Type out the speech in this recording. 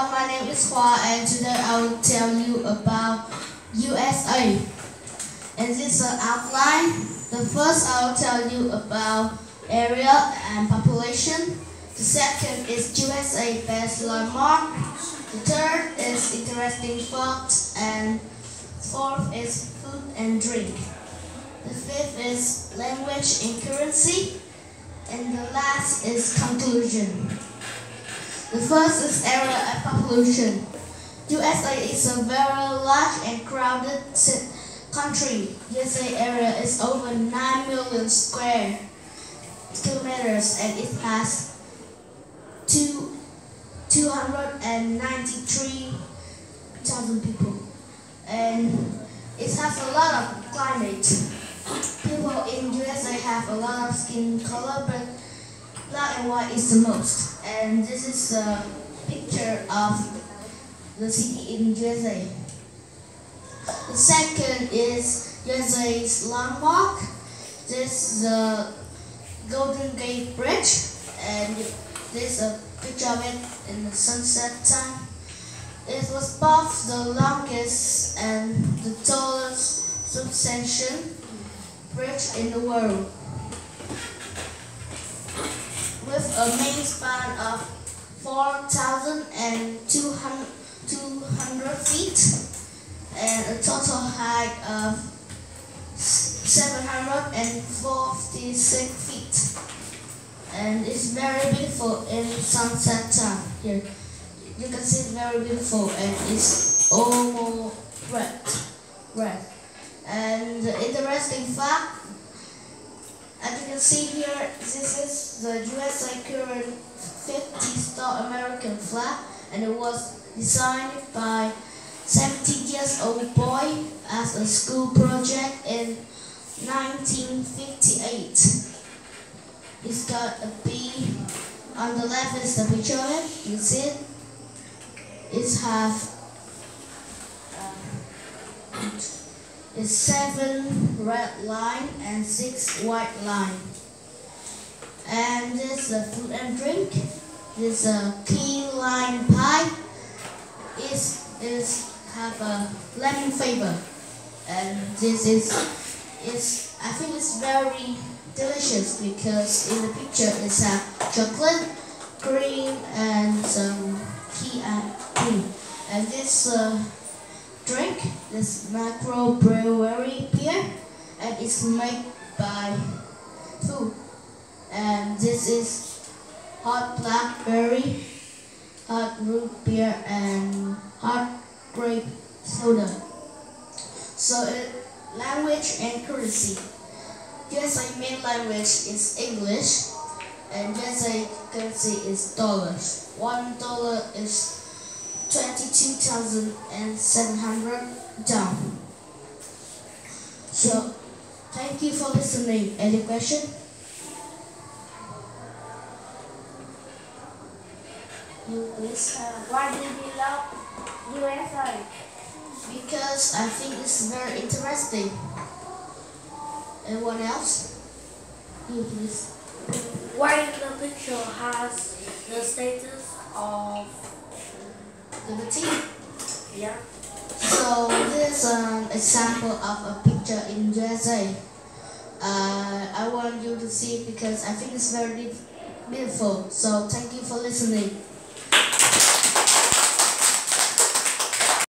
everyone, my name is Hua and today I will tell you about USA. And this is an outline. The first I will tell you about area and population. The second is USA best landmark. The third is interesting facts and fourth is food and drink. The fifth is language and currency. And the last is conclusion. The first is area and population. USA is a very large and crowded country. USA area is over 9 million square kilometers and it has two, 293,000 people. And it has a lot of climate. People in USA have a lot of skin color, but black and white is the most. And this is a picture of the city in USA. The second is USA's landmark. This is the Golden Gate Bridge, and this is a picture of it in the sunset time. It was both the longest and the tallest suspension bridge in the world a main span of 4,200 feet and a total height of 746 feet. And it's very beautiful in sunset time. Here, you can see it's very beautiful and it's almost red. Red. And the interesting fact see here, this is the USA current 50 star American flag and it was designed by 17 years old boy as a school project in 1958. It's got a B on the left is the picture of it, you see it? It's have is seven red line and six white line. And this is a food and drink. This is a key lime pie. Is is have a lemon flavor. And this is is I think it's very delicious because in the picture it's a chocolate, cream and some key and cream. And this uh, drink this macro brewery beer and it's made by two and this is hot blackberry hot root beer and hot grape soda. So it, language and currency. USA main language is English and USA currency is dollars. One dollar is 22,700 dong. So, thank you for listening. Any question? You please. Uh, why do you love USA? Because I think it's very interesting. Anyone else? You please. Why the picture has the status of Yeah? So this is an example of a picture in USA. Uh, I want you to see it because I think it's very beautiful. So thank you for listening.